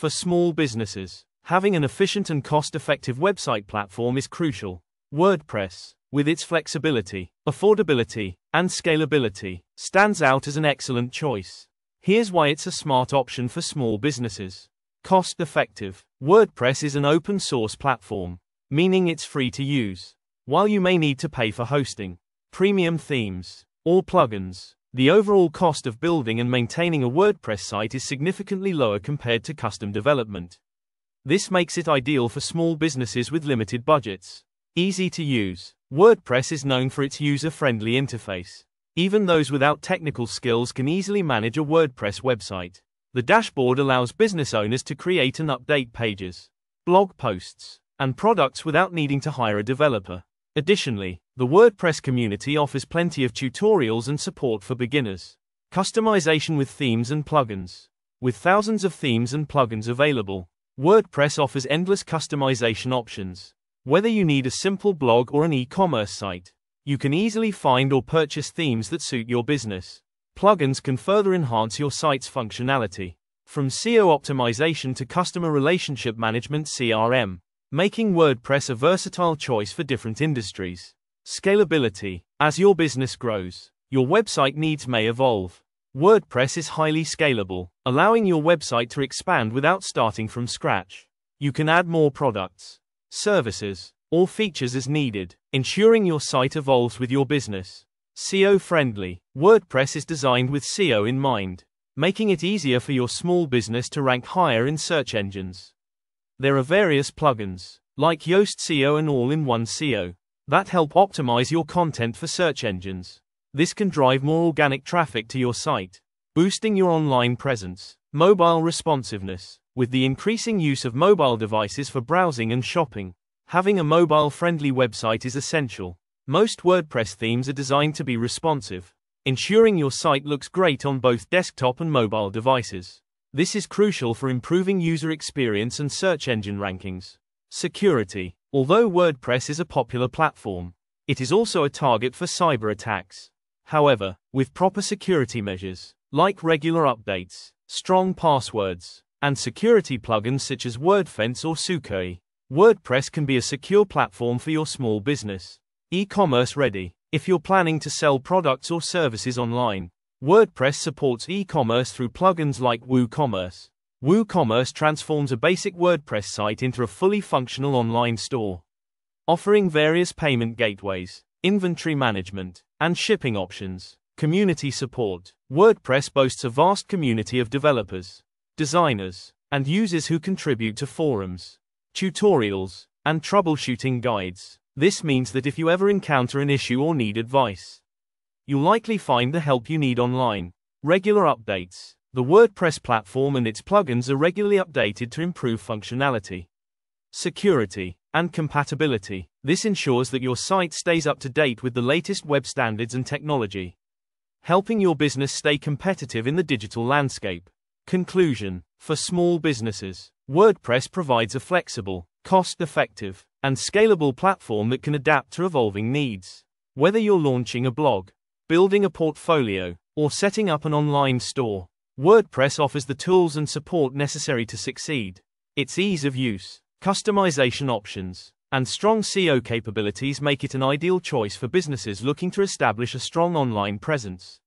For small businesses, having an efficient and cost-effective website platform is crucial. WordPress, with its flexibility, affordability, and scalability, stands out as an excellent choice. Here's why it's a smart option for small businesses. Cost effective. WordPress is an open source platform, meaning it's free to use. While you may need to pay for hosting, premium themes, or plugins, the overall cost of building and maintaining a WordPress site is significantly lower compared to custom development. This makes it ideal for small businesses with limited budgets. Easy to use. WordPress is known for its user friendly interface. Even those without technical skills can easily manage a WordPress website. The dashboard allows business owners to create and update pages, blog posts, and products without needing to hire a developer. Additionally, the WordPress community offers plenty of tutorials and support for beginners. Customization with themes and plugins. With thousands of themes and plugins available, WordPress offers endless customization options. Whether you need a simple blog or an e commerce site, you can easily find or purchase themes that suit your business. Plugins can further enhance your site's functionality, from SEO optimization to customer relationship management CRM, making WordPress a versatile choice for different industries. Scalability. As your business grows, your website needs may evolve. WordPress is highly scalable, allowing your website to expand without starting from scratch. You can add more products, services, or features as needed, ensuring your site evolves with your business. SEO friendly. WordPress is designed with SEO in mind, making it easier for your small business to rank higher in search engines. There are various plugins, like Yoast SEO and All in One SEO, that help optimize your content for search engines. This can drive more organic traffic to your site, boosting your online presence. Mobile responsiveness. With the increasing use of mobile devices for browsing and shopping, Having a mobile friendly website is essential. Most WordPress themes are designed to be responsive, ensuring your site looks great on both desktop and mobile devices. This is crucial for improving user experience and search engine rankings. Security. Although WordPress is a popular platform, it is also a target for cyber attacks. However, with proper security measures, like regular updates, strong passwords, and security plugins such as WordFence or Sucuri, WordPress can be a secure platform for your small business. E-commerce ready. If you're planning to sell products or services online, WordPress supports e-commerce through plugins like WooCommerce. WooCommerce transforms a basic WordPress site into a fully functional online store, offering various payment gateways, inventory management, and shipping options. Community support. WordPress boasts a vast community of developers, designers, and users who contribute to forums, tutorials, and troubleshooting guides. This means that if you ever encounter an issue or need advice, you'll likely find the help you need online. Regular updates. The WordPress platform and its plugins are regularly updated to improve functionality, security, and compatibility. This ensures that your site stays up to date with the latest web standards and technology, helping your business stay competitive in the digital landscape. Conclusion For small businesses, WordPress provides a flexible, cost effective, and scalable platform that can adapt to evolving needs. Whether you're launching a blog, building a portfolio, or setting up an online store, WordPress offers the tools and support necessary to succeed. Its ease of use, customization options, and strong SEO capabilities make it an ideal choice for businesses looking to establish a strong online presence.